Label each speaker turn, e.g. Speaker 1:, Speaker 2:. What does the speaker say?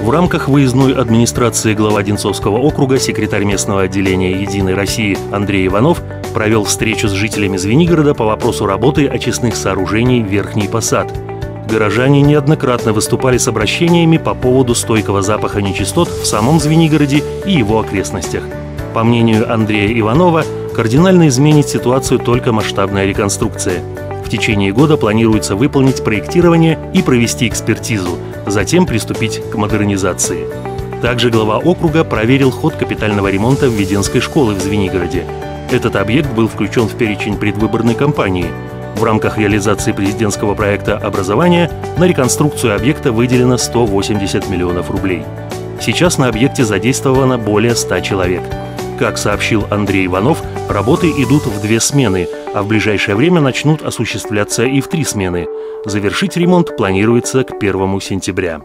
Speaker 1: В рамках выездной администрации глава Одинцовского округа секретарь местного отделения «Единой России» Андрей Иванов провел встречу с жителями Звенигорода по вопросу работы очистных сооружений «Верхний Посад». Горожане неоднократно выступали с обращениями по поводу стойкого запаха нечистот в самом Звенигороде и его окрестностях. По мнению Андрея Иванова, кардинально изменит ситуацию только масштабная реконструкция. В течение года планируется выполнить проектирование и провести экспертизу, затем приступить к модернизации. Также глава округа проверил ход капитального ремонта Введенской школы в Звенигороде. Этот объект был включен в перечень предвыборной кампании – в рамках реализации президентского проекта образования на реконструкцию объекта выделено 180 миллионов рублей. Сейчас на объекте задействовано более 100 человек. Как сообщил Андрей Иванов, работы идут в две смены, а в ближайшее время начнут осуществляться и в три смены. Завершить ремонт планируется к 1 сентября.